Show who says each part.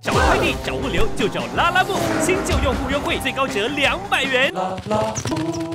Speaker 1: 找快递找物流就找拉拉木。新旧用户优惠最高折两百元。拉拉木。